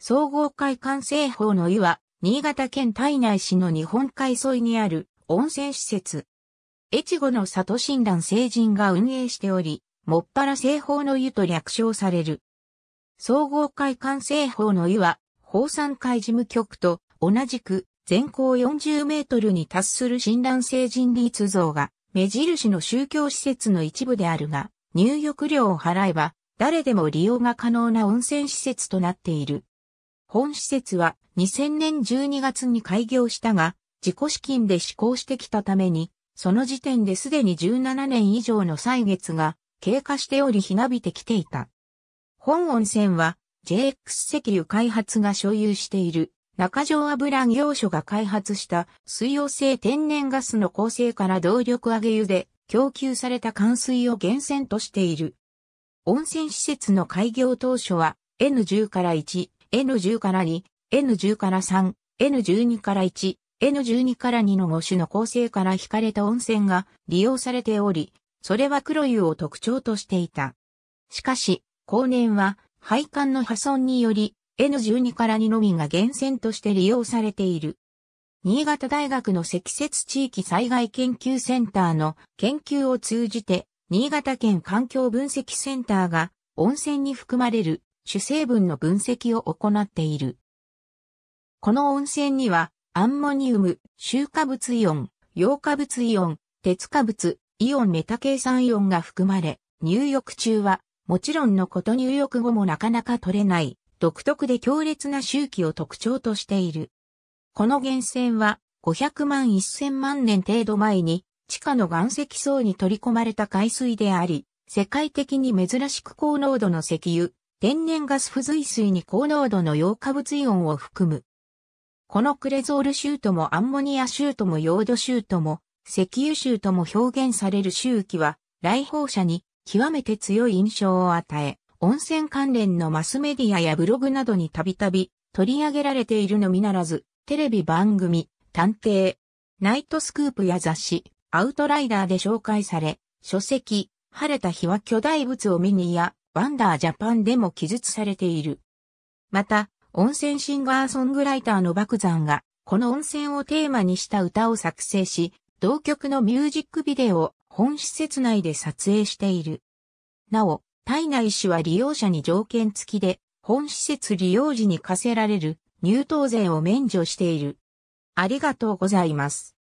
総合会館製法の湯は、新潟県体内市の日本海沿いにある温泉施設。越後の里診断成人が運営しており、もっぱら製法の湯と略称される。総合会館製法の湯は、法産会事務局と同じく全高40メートルに達する診断成人立像が目印の宗教施設の一部であるが、入浴料を払えば誰でも利用が可能な温泉施設となっている。本施設は2000年12月に開業したが、自己資金で施行してきたために、その時点ですでに17年以上の歳月が経過しておりひなびてきていた。本温泉は JX 石油開発が所有している中条油業所が開発した水溶性天然ガスの構成から動力上げ湯で供給された寒水を源泉としている。温泉施設の開業当初は N10 から1、N10 から2、N10 から3、N12 から1、N12 から2の5種の構成から引かれた温泉が利用されており、それは黒湯を特徴としていた。しかし、後年は配管の破損により N12 から2のみが源泉として利用されている。新潟大学の積雪地域災害研究センターの研究を通じて、新潟県環境分析センターが温泉に含まれる主成分の分析を行っている。この温泉にはアンモニウム、臭化物イオン、溶化物イオン、鉄化物、イオンメタ計算イオンが含まれ、入浴中はもちろんのこと入浴後もなかなか取れない独特で強烈な周期を特徴としている。この源泉は500万1000万年程度前に地下の岩石層に取り込まれた海水であり、世界的に珍しく高濃度の石油、天然ガス付随水に高濃度のヨウ化物イオンを含む。このクレゾールシュートもアンモニアシュートもヨードシュートも石油シュートも表現される臭気は来訪者に極めて強い印象を与え、温泉関連のマスメディアやブログなどにたびたび取り上げられているのみならず、テレビ番組、探偵、ナイトスクープや雑誌、アウトライダーで紹介され、書籍、晴れた日は巨大仏を見にや、ワンダージャパンでも記述されている。また、温泉シンガーソングライターの爆山が、この温泉をテーマにした歌を作成し、同曲のミュージックビデオを本施設内で撮影している。なお、体内市は利用者に条件付きで、本施設利用時に課せられる入湯税を免除している。ありがとうございます。